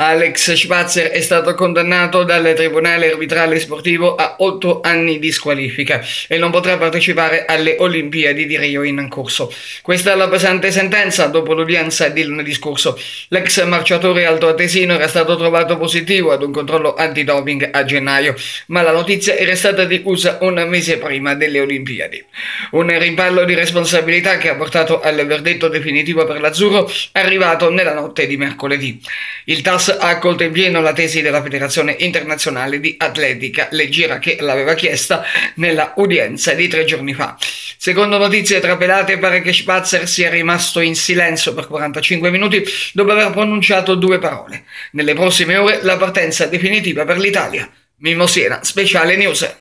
Alex Schwarzer è stato condannato dal Tribunale Arbitrale Sportivo a otto anni di squalifica e non potrà partecipare alle Olimpiadi di Rio in corso. Questa è la pesante sentenza dopo l'udienza di lunedì scorso. L'ex marciatore altoatesino era stato trovato positivo ad un controllo antidoping a gennaio, ma la notizia era stata diffusa un mese prima delle Olimpiadi. Un rimpallo di responsabilità che ha portato al verdetto definitivo per l'azzurro arrivato nella notte di mercoledì. Il Ha accolto in pieno la tesi della Federazione Internazionale di Atletica Leggera che l'aveva chiesta nella udienza di tre giorni fa. Secondo notizie trapelate pare che Spatzer sia rimasto in silenzio per 45 minuti dopo aver pronunciato due parole. Nelle prossime ore la partenza definitiva per l'Italia. Mimo Siena, speciale news.